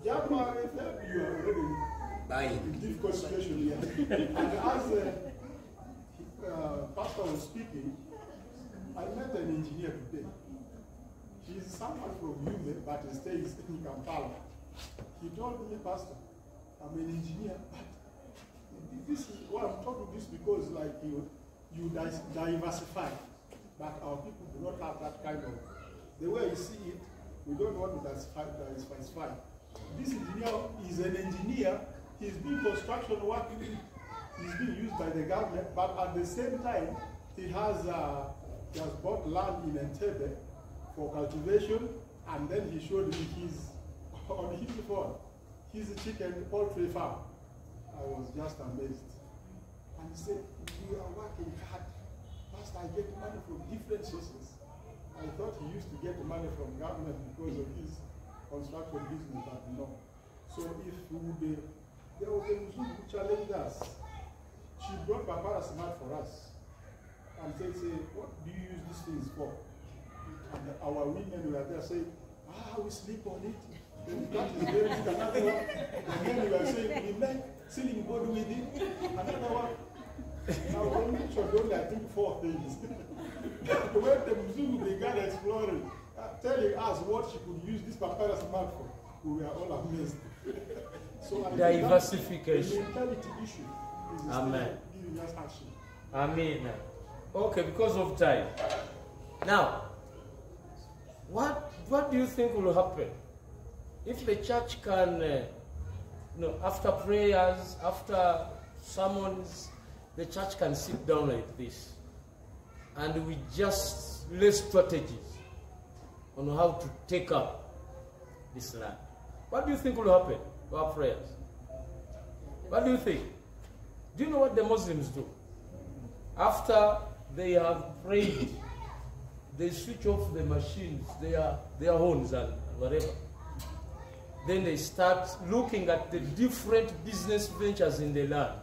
Speaker 4: January, February, you are already
Speaker 3: Buying.
Speaker 4: in difficult situation here. and as uh, uh, Pastor was speaking, I met an engineer today. He's someone from Yumbe, but he stays in Kampala. He told me, Pastor, I'm an engineer, but this is why I'm talking this because like you, you diversify, but our people do not have that kind of. The way you see it, we don't want to diversify. diversify. This engineer is an engineer. He's doing construction work. He's being used by the government, but at the same time, he has uh, he has bought land in Entebbe for cultivation, and then he showed me his on his phone his chicken poultry farm. I was just amazed. And he said, You are working hard. Pastor, I get money from different sources. I thought he used to get money from government because of his construction business, but no. So if we would, uh, there was a Muslim who challenged us. She brought Papara Smart for us and said, say, what do you use these things for? And our women were there saying, ah, we sleep on it. That is very good. Another one. Then we were saying, we make ceiling board with it. Another one. Now, we mentioned only, I think, four things. when the Mzungu began exploring, uh, telling us what she could use this papyrus mark for, we were all amazed. so I
Speaker 1: Diversification.
Speaker 4: The mentality issue is
Speaker 1: Amen.
Speaker 4: giving us action.
Speaker 1: I mean, okay, because of time. Now, what what do you think will happen if the church can, uh, you know, after prayers, after sermons, the church can sit down like this, and we just lay strategies on how to take up this land. What do you think will happen to our prayers? What do you think? Do you know what the Muslims do? After they have prayed, they switch off the machines, their, their horns and whatever. Then they start looking at the different business ventures in the land.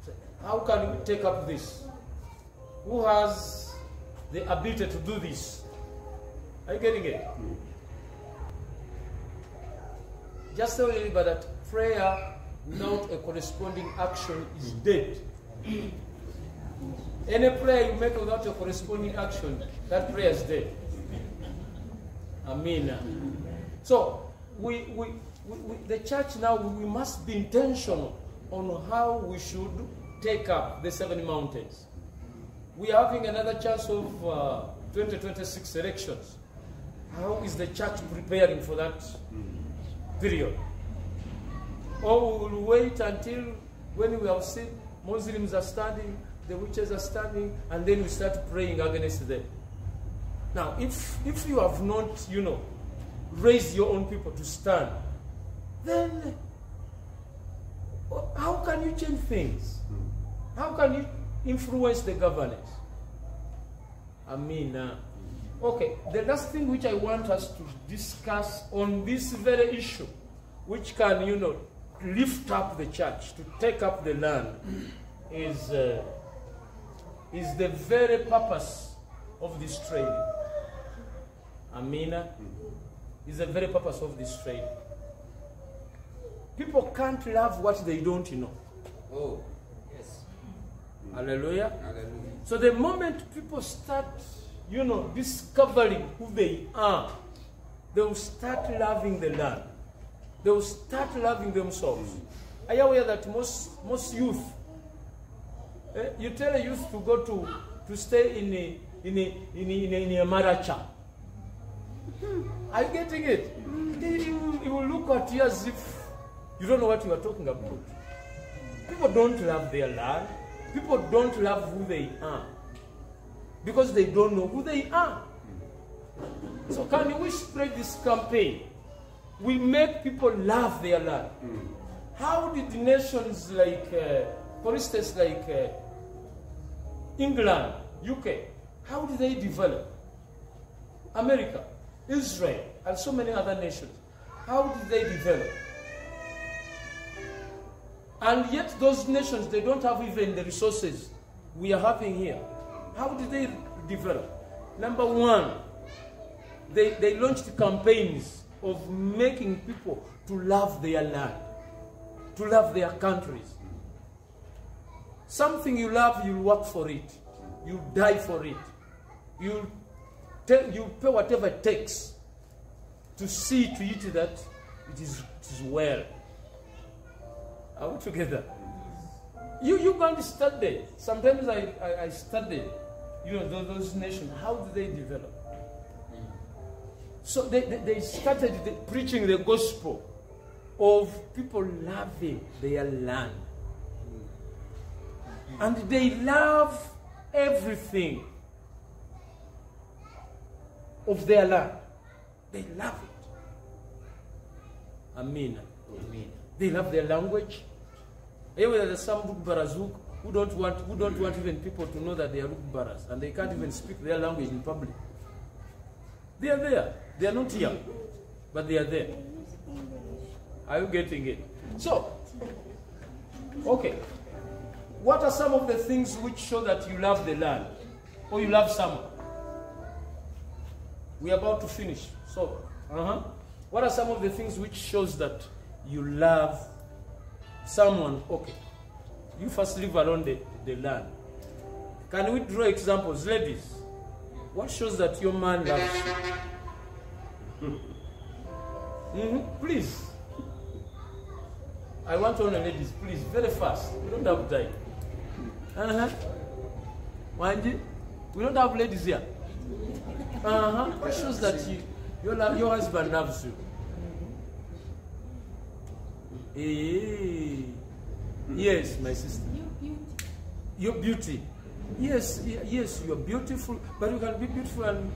Speaker 1: Say, How can we take up this? Who has the ability to do this? Are you getting it? Just tell anybody that prayer without a corresponding action is dead. Any prayer you make without a corresponding action, that prayer is dead. Amen. So, we, we, we, we, the church now, we must be intentional on how we should take up the seven mountains. We are having another chance of uh, 2026 elections. How is the church preparing for that period? Or we will wait until when we have seen Muslims are standing, the witches are standing, and then we start praying against them. Now, if, if you have not, you know, raised your own people to stand, then how can you change things? How can you influence the governance? I mean, uh, okay, the last thing which I want us to discuss on this very issue, which can, you know, lift up the church, to take up the land, is, uh, is the very purpose of this training. Amina is the very purpose of this training. People can't love what they don't know.
Speaker 3: Oh, yes.
Speaker 1: Hallelujah.
Speaker 3: Hallelujah.
Speaker 1: So the moment people start, you know, discovering who they are, they will start loving the land. They will start loving themselves. Are you aware that most most youth, eh, you tell a youth to go to to stay in a in a in a, in a, in a maracha. Are you getting it? He, he will, will look at you as if you don't know what you are talking about. People don't love their land. People don't love who they are because they don't know who they are. So, can we spread this campaign? We make people love their land. How did nations like, uh, for instance, like uh, England, UK, how did they develop? America, Israel, and so many other nations. How did they develop? And yet, those nations, they don't have even the resources we are having here. How did they develop? Number one, they, they launched campaigns of making people to love their land, to love their countries. Something you love, you'll work for it. You'll die for it. You'll, te- you'll pay whatever it takes to see to it that it is, it is well. Are we together? You, you and study. Sometimes I, I, I study, you know, those, those nations. How do they develop? So they, they, they started the, preaching the gospel of people loving their land. And they love everything of their land. They love it. Amen. Amen. They love their language. Anyway, there's some Lugbaras who, who don't want who don't want even people to know that they are Lugbaras and they can't even speak their language in public. They are there. They are not here, but they are there. Are you getting it? So, okay. What are some of the things which show that you love the land or you love someone? We are about to finish. So, uh-huh. What are some of the things which shows that you love someone? Okay. You first live alone the, the land. Can we draw examples, ladies? What shows that your man loves you? hmm Please. I want only ladies, please, very fast. We don't have time. Uh-huh. Wanji, we don't have ladies here. Uh-huh. What shows that you, your, your husband loves you? Eh. Yes, my sister. Your beauty. Yes, yes, you're beautiful, but you can be beautiful and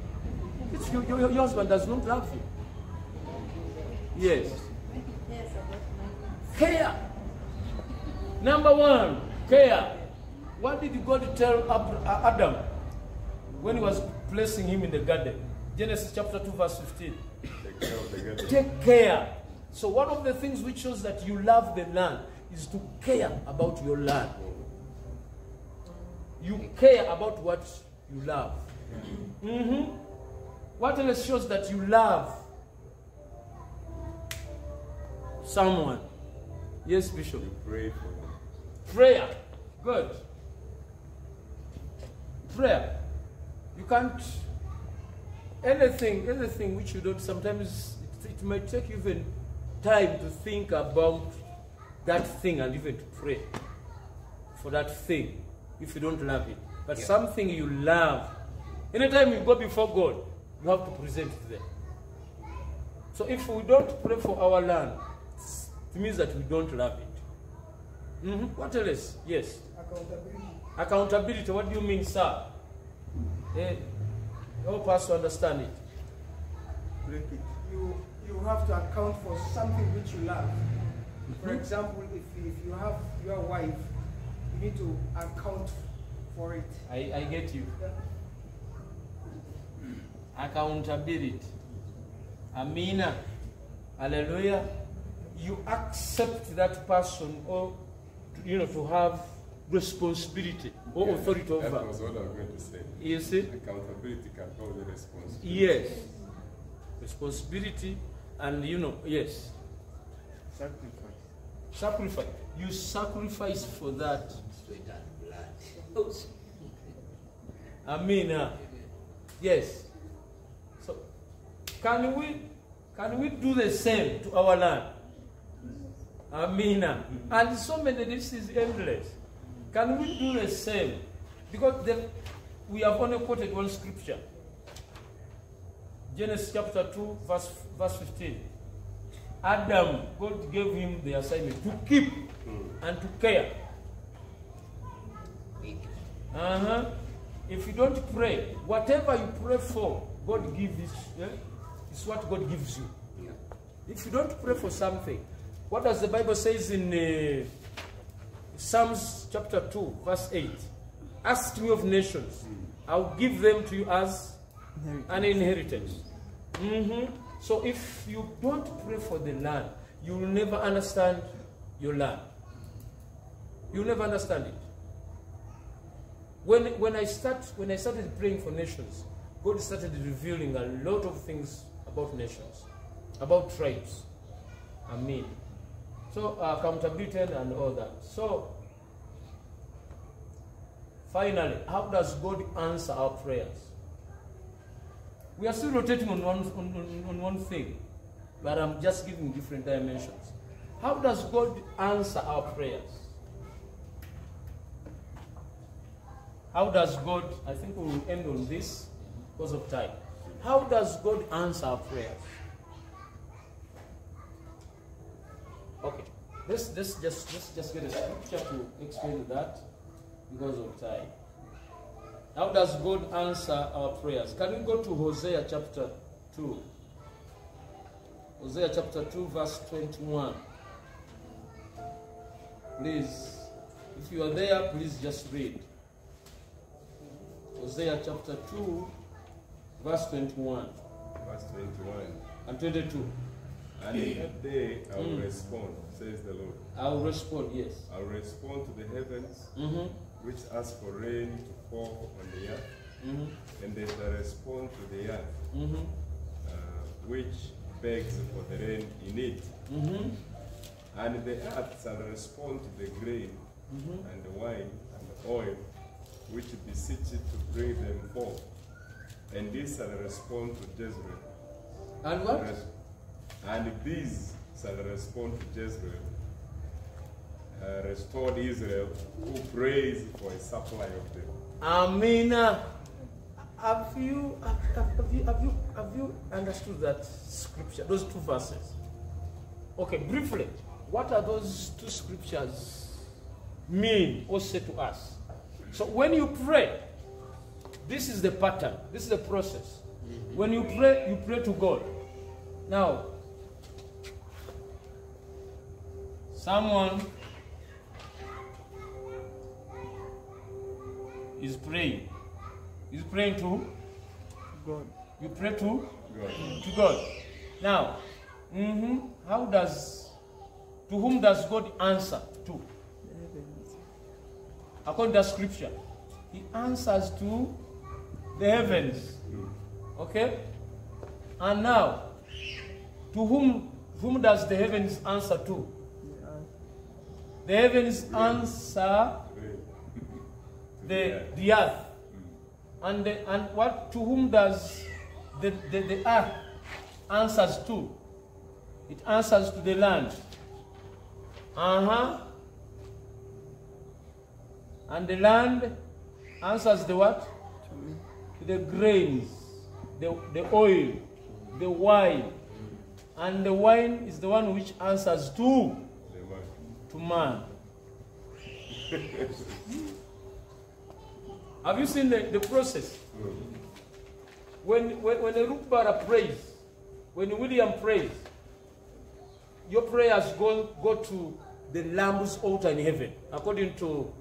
Speaker 1: it's your, your, your husband does not love you. Yes. Care. Number one, care. What did God tell uh, Adam when he was placing him in the garden? Genesis chapter 2, verse 15.
Speaker 2: Take care of the garden.
Speaker 1: Take care. So, one of the things which shows that you love the land is to care about your land. You care about what you love. hmm What else shows that you love someone? Yes, Bishop.
Speaker 2: You pray for them.
Speaker 1: Prayer. Good. Prayer. You can't. Anything, anything which you don't, sometimes it, it might take even time to think about that thing and even to pray for that thing if you don't love it. But something you love, anytime you go before God, you have to present it there. So if we don't pray for our land, it means that we don't love it. hmm What else? Yes.
Speaker 8: Accountability.
Speaker 1: Accountability. What do you mean, sir? Eh, help us to understand it.
Speaker 8: Break it. You you have to account for something which you love. For example, if, if you have your wife, you need to account for it.
Speaker 1: I, I get you. Accountability. Amina. Hallelujah. You accept that person or you know to have responsibility or
Speaker 2: Yeah,
Speaker 1: authority
Speaker 2: That was what I was going to say.
Speaker 1: You see?
Speaker 2: Accountability can come with responsibility.
Speaker 1: Yes. Responsibility and you know, yes.
Speaker 8: Sacrifice.
Speaker 1: Sacrifice. You sacrifice for that. Amina. Uh, yes. So can we can we do the same to our land? Amina. Uh, and so many this is endless. Can we do the same? Because the, we have only quoted one scripture. Genesis chapter 2, verse, verse 15. Adam, God gave him the assignment to keep and to care. Uh-huh. If you don't pray, whatever you pray for, God gives it. Yeah? It's what God gives you. If you don't pray for something, what does the Bible says in uh, Psalms chapter 2, verse 8? Ask me of nations. I'll give them to you as an inheritance. Mhm. So if you don't pray for the land, you will never understand your land. You'll never understand it. When, when, I start, when I started praying for nations, God started revealing a lot of things about nations, about tribes. I mean, so uh, accountability and all that. So, finally, how does God answer our prayers? We are still rotating on one, on, on, on one thing, but I'm just giving different dimensions. How does God answer our prayers? How does God, I think we will end on this because of time. How does God answer our prayers? Okay, let's, let's, just, let's just get a scripture to explain that because of time. How does God answer our prayers? Can we go to Hosea chapter 2? Hosea chapter 2, verse 21. Please, if you are there, please just read. Hosea chapter 2, verse 21
Speaker 2: Verse 21.
Speaker 1: and 22.
Speaker 2: And in that day I will
Speaker 1: Mm.
Speaker 2: respond, says the Lord.
Speaker 1: I will respond, yes.
Speaker 2: I will respond to the heavens,
Speaker 1: Mm-hmm.
Speaker 2: which ask for rain to fall on the earth,
Speaker 1: Mm-hmm.
Speaker 2: and they shall respond to the earth,
Speaker 1: Mm-hmm.
Speaker 2: uh, which begs for the rain in it.
Speaker 1: Mm-hmm.
Speaker 2: And the earth shall respond to the grain
Speaker 1: Mm-hmm.
Speaker 2: and the wine and the oil, which beseech it to bring them forth. And this shall respond to Jezreel.
Speaker 1: And what?
Speaker 2: Res- And these shall respond to Jezreel, uh, restored Israel, who prays for a supply of them.
Speaker 1: Amen. Have you, have, have you, have you, have you understood that scripture, those two verses? Okay, briefly, what are those two scriptures mean or say to us? So when you pray, this is the pattern, this is the process. When you pray, you pray to God. Now, someone is praying. He's praying to
Speaker 5: God.
Speaker 1: you pray to
Speaker 2: God.
Speaker 1: to God. Now, mhm, how does to whom does God answer to? The heavens. According to scripture, He answers to the heavens. Okay? And now, to whom whom does the heavens answer to? The heavens answer the, the earth. And, the, and what to whom does the, the, the earth answers to? It answers to the land. Uh-huh. And the land answers the what? To the grains, the, the oil, the wine. And the wine is the one which answers to. To man. Have you seen the, the process? When, when, when a Lugbara prays, when William prays, your prayers go, go to the Lamb's altar in heaven, according to,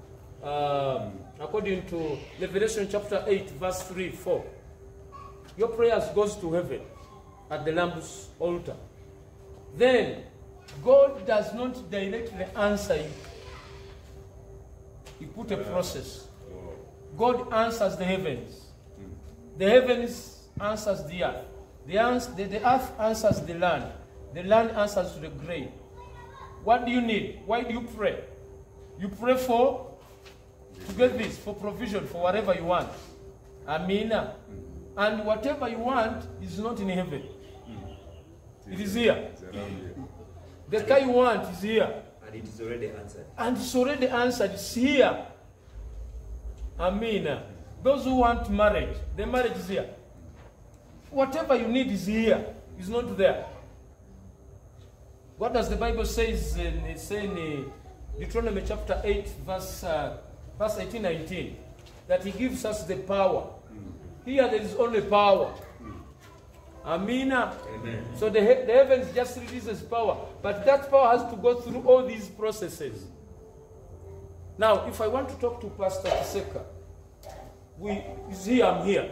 Speaker 1: um, according to Revelation chapter 8, verse 3, 4. Your prayers goes to heaven at the Lamb's altar. Then, God does not directly answer you. He put a process.
Speaker 2: Oh.
Speaker 1: God answers the heavens. The heavens answers the earth. The, ans- the, the earth answers the land. The land answers to the grain. What do you need? Why do you pray? You pray for to get this, for provision, for whatever you want. Amina. And whatever you want is not in heaven. It is here. The car you want is here.
Speaker 3: And it is already answered.
Speaker 1: And it's already answered. It's here. I mean, Those who want marriage, the marriage is here. Whatever you need is here. It's not there. What does the Bible say in, say in Deuteronomy chapter 8, verse, uh, verse 18, 19? That he gives us the power. Here there is only power. Amina.
Speaker 3: Amen.
Speaker 1: So the, he- the heavens just releases power. But that power has to go through all these processes. Now, if I want to talk to Pastor Kiseka, we is here, I'm here.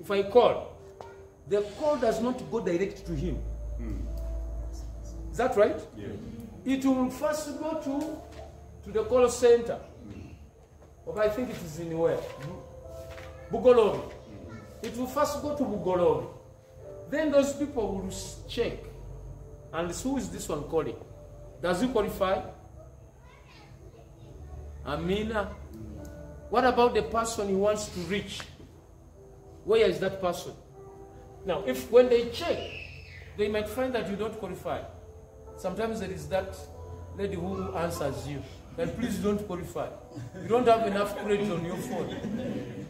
Speaker 1: if I call, the call does not go direct to him. Hmm. Is that right?
Speaker 2: Yeah.
Speaker 1: It will first go to, to the call center. Hmm. But I think it is in where? Bugolobi. Hmm. It will first go to Bugolobi. Then those people will check. And who is this one calling? Does he qualify? Amina. What about the person he wants to reach? Where is that person? Now, if when they check, they might find that you don't qualify. Sometimes there is that lady who answers you, that please don't qualify. You don't have enough credit on your phone.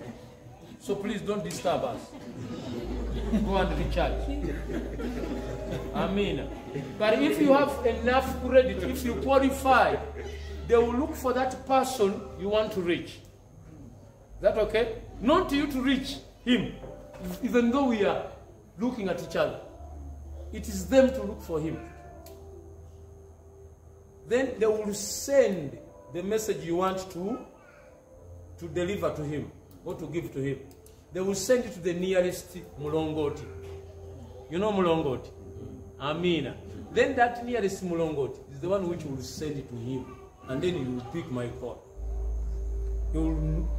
Speaker 1: So please don't disturb us. Go and recharge. Amen. But if you have enough credit, if you qualify, they will look for that person you want to reach. Is that okay? Not you to reach him, even though we are looking at each other. It is them to look for him. Then they will send the message you want to, to deliver to him or to give to him. They will send it to the nearest Mulongoti. You know Mulongoti? Amina. Then that nearest Mulongoti is the one which will send it to him. And then he will pick my call. He will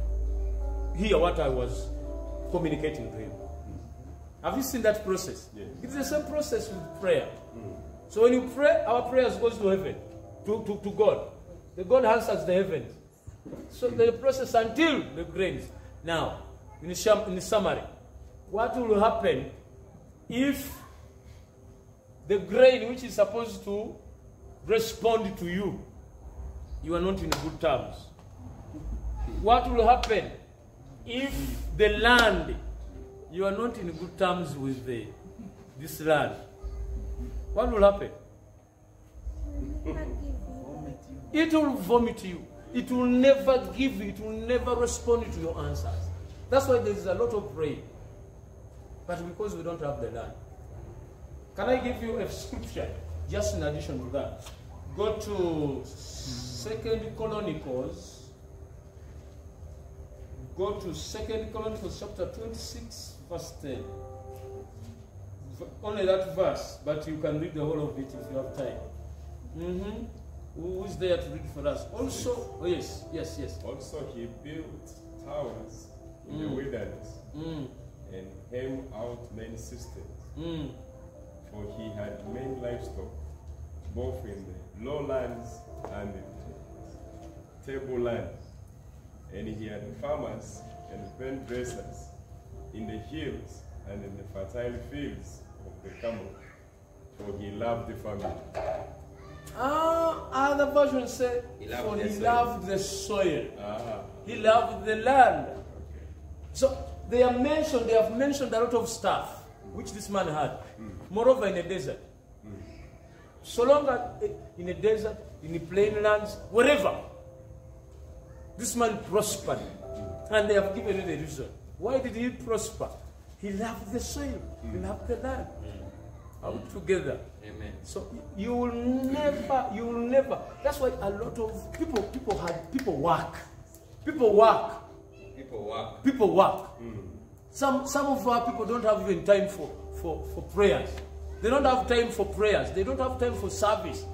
Speaker 1: hear what I was communicating to him. Have you seen that process?
Speaker 2: Yes.
Speaker 1: It's the same process with prayer. So when you pray, our prayers goes to heaven, to, to, to God. The God answers the heavens. So the process until the grains. Now, in, in summary, what will happen if the grain which is supposed to respond to you, you are not in good terms? What will happen if the land, you are not in good terms with the, this land? What will happen? It will vomit you. It will never give you, it will never respond to your answers. That's why there is a lot of rain. But because we don't have the land. Can I give you a scripture just in addition to that? Go to Second Chronicles. Go to Second Chronicles chapter 26, verse 10. Only that verse, but you can read the whole of it if you have time. Mm-hmm. Who is there to read for us? Also, oh yes, yes, yes.
Speaker 2: Also, he built towers in the
Speaker 1: Mm.
Speaker 2: wilderness
Speaker 1: Mm,
Speaker 2: and hemmed out many cisterns.
Speaker 1: mm,
Speaker 2: For he had many livestock, both in the lowlands and in the tablelands. And he had farmers and vine dressers in the hills and in the fertile fields of the Carmel. For he loved the family.
Speaker 1: Ah, other versions say,
Speaker 3: He loved
Speaker 1: for
Speaker 3: the
Speaker 1: he
Speaker 3: soil.
Speaker 1: loved the soil.
Speaker 2: Ah,
Speaker 1: He loved the land. So they are mentioned, they have mentioned a lot of stuff which this man had. Moreover, in a desert. So long as eh, in a desert, in the plain lands, wherever, this man prospered. And they have given you the reason. Why did he prosper? He loved the soil, he loved the land. Out together.
Speaker 3: Amen.
Speaker 1: So you will never, you will never. That's why a lot of people, people had, people work, people work,
Speaker 3: People work.
Speaker 1: people work. Hmm. Some, some of our people don't have even time for, for, for prayers. They don't have time for prayers. They don't have time for service.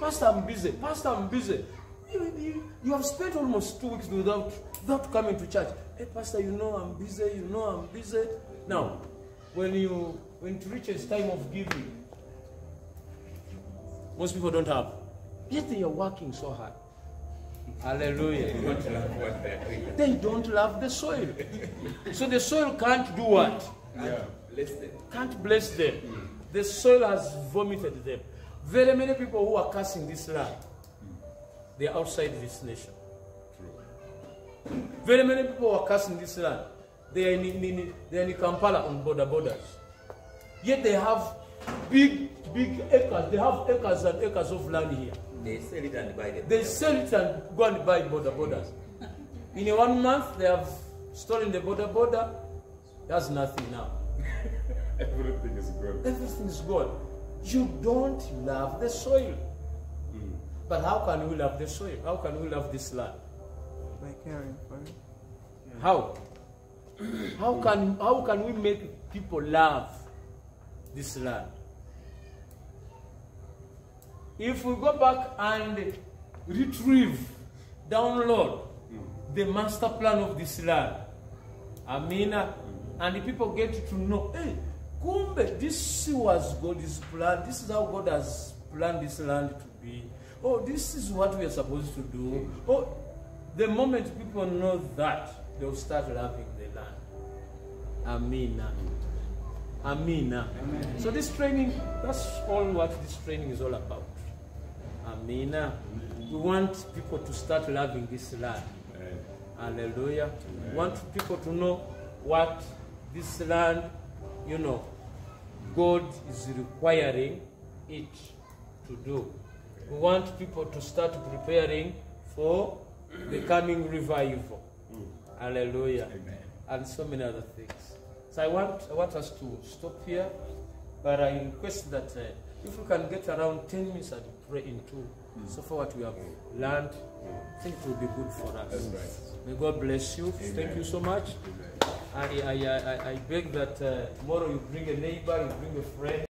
Speaker 1: Pastor, I'm busy. Pastor, I'm busy. You, you, you have spent almost two weeks without, without coming to church. Hey, Pastor, you know I'm busy. You know I'm busy. Now, when you when it reaches time of giving, most people don't have. Yet they are working so hard. Hallelujah.
Speaker 3: Don't love what they're doing.
Speaker 1: they don't love the soil. So the soil can't do what?
Speaker 2: yeah.
Speaker 3: Bless them.
Speaker 1: Can't bless them. The soil has vomited them. Very many people who are cursing this land, they are outside this nation. True. Very many people who are cursing this land, they are in, in, in, they are in Kampala on border borders. Yet they have big, big acres. They have acres and acres of land here.
Speaker 3: They sell it and buy them.
Speaker 1: They sell it and go and buy border borders. In a one month, they have stolen the border border. That's nothing now.
Speaker 2: Everything is good.
Speaker 1: Everything is gone. You don't love the soil. Hmm. But how can we love the soil? How can we love this land?
Speaker 5: By caring for it.
Speaker 1: How? How can, how can we make people love this land? If we go back and retrieve, download the master plan of this land, Amina, and the people get to know, hey, kumbe, this was God's plan. This is how God has planned this land to be. Oh, this is what we are supposed to do. Oh, the moment people know that, they'll start loving the land. Amina. Amina. So this training, that's all what this training is all about. Amina. We want people to start loving this land. Hallelujah. We want people to know what this land, you know, God is requiring it to do. We want people to start preparing for the coming revival. Hallelujah. And so many other things. So I want, I want us to stop here, but I request that uh, if we can get around 10 minutes and pray into so far what we have learned, I think it will be good for us. May God bless you. Thank you so much. I, I, I, I beg that uh, tomorrow you bring a neighbor, you bring a friend.